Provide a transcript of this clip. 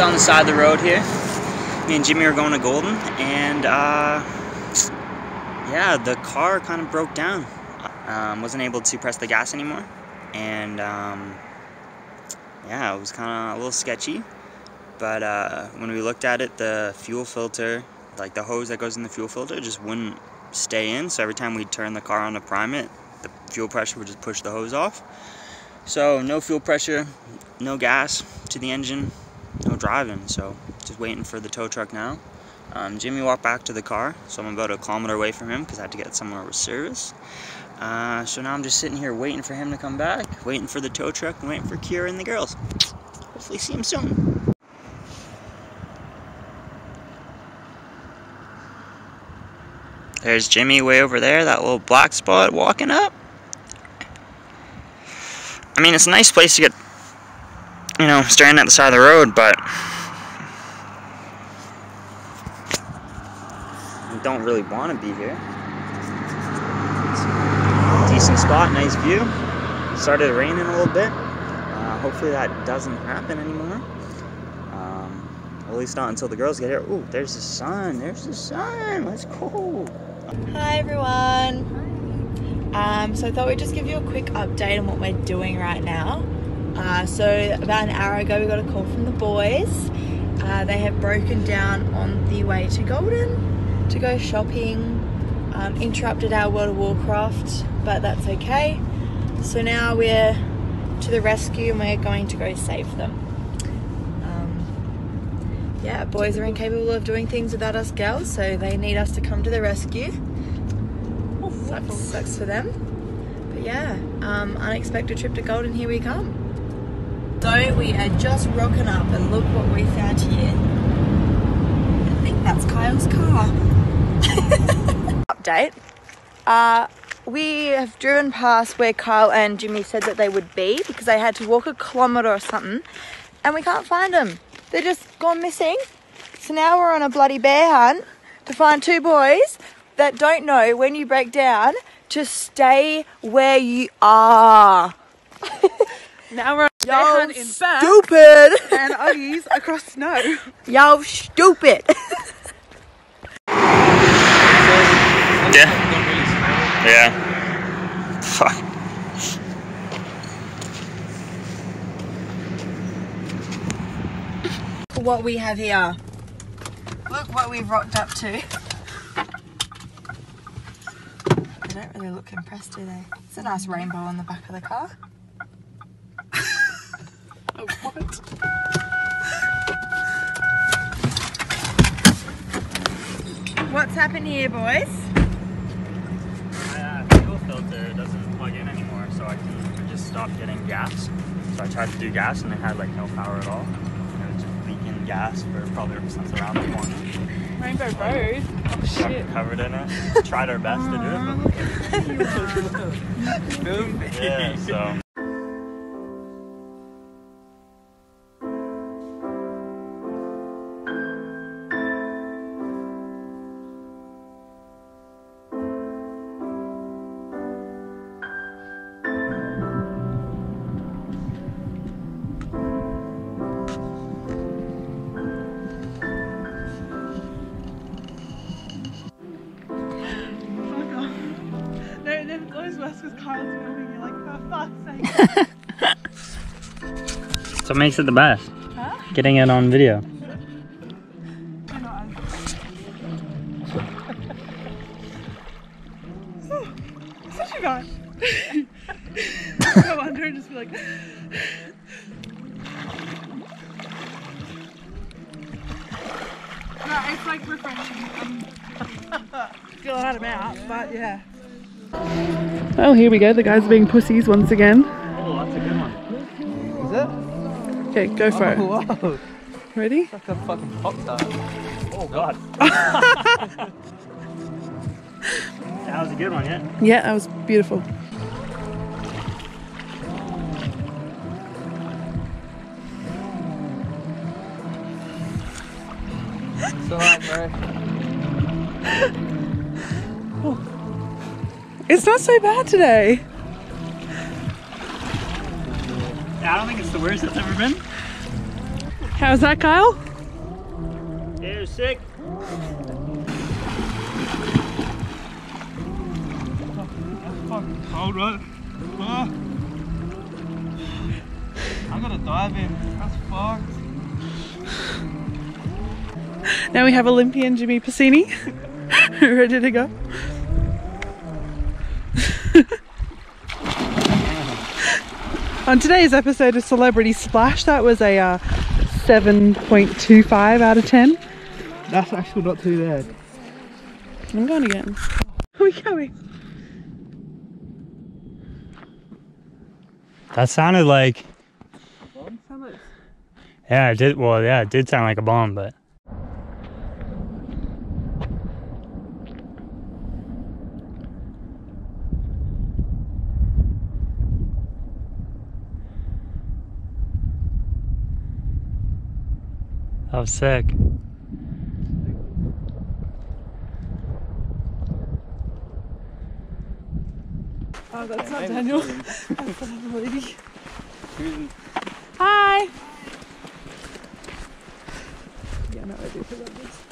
On the side of the road here. Me and Jimmy are going to Golden, and uh, yeah, the car kind of broke down. Um, wasn't able to press the gas anymore, and um, yeah, it was kind of a little sketchy. But uh, when we looked at it, the fuel filter, like the hose that goes in the fuel filter, just wouldn't stay in. So every time we turn the car on to prime it, the fuel pressure would just push the hose off. So no fuel pressure, no gas to the engine, no driving. So just waiting for the tow truck now. Um, Jimmy walked back to the car, so I'm about a kilometer away from him because I had to get somewhere with service. Uh, so now I'm just sitting here waiting for him to come back, waiting for the tow truck, and waiting for Kira and the girls. Hopefully see him soon. There's Jimmy way over there, that little black spot walking up. I mean, it's a nice place to get, you know, staring at the side of the road, but I don't really want to be here. Decent spot, nice view. Started raining a little bit. Uh, hopefully that doesn't happen anymore. Um, at least not until the girls get here. Ooh, there's the sun. There's the sun. Let's go. Hi everyone. Um, so I thought we'd just give you a quick update on what we're doing right now. Uh, so about an hour ago we got a call from the boys. Uh, they have broken down on the way to Golden to go shopping. Um, interrupted our World of Warcraft, but that's okay. So now we're to the rescue and we're going to go save them. Um, yeah, boys are incapable of doing things without us girls, so they need us to come to the rescue. Sucks, sucks for them. But yeah, um, unexpected trip to Golden, here we come. So we are just rocking up and look what we found here. I think that's Kyle's car. Update. Uh, we have driven past where Kyle and Jimmy said that they would be because they had to walk a kilometre or something and we can't find them. They're just gone missing. So now we're on a bloody bear hunt to find two boys that don't know when you break down to stay where you are. Now we're on Yo, hunt in Bath stupid! and Uggies across snow. Yo, stupid! Yeah. Yeah. Fuck. what we have here. Look what we've rocked up to. They don't really look impressed, do they? It's a nice rainbow on the back of the car. What's happened here, boys? My uh, fuel filter doesn't plug in anymore, so I can just stopped getting gas. So I tried to do gas and it had like no power at all. And it was just leaking gas for probably ever since around the corner. Rainbow Road. Oh shit. covered in it. Tried our best to do it, but yeah, so. Because Kyle's filming. You're like, for fuck's sake. So it makes it the best. Huh? Getting it on video. You're not as- Such a guy. Go under and just be like. No, it's like refreshing. I'm feeling out of out, but yeah. Well, here we go. The guys are being pussies once again. Oh, that's a good one. Is it? Okay, go for it. Oh, Whoa, Ready? like a fucking pop tart. Oh god. that was a good one, yeah. Yeah, that was beautiful. It's alright, bro. It's not so bad today. I don't think it's the worst it's ever been. How's that, Kyle? They're sick. fucking cold, right? Ah. Fuck. I gotta dive in. That's fucked. Now we have Olympian Jimmy Passini ready to go. On today's episode of Celebrity Splash, that was a uh, 7.25 out of 10. That's actually not too bad. I'm going again. Where Are we going? That sounded like. Yeah, it did. Well, yeah, it did sound like a bomb, but. That was sick. Oh, that's not Daniel. that's another lady. Hi. Yeah, no idea who that is.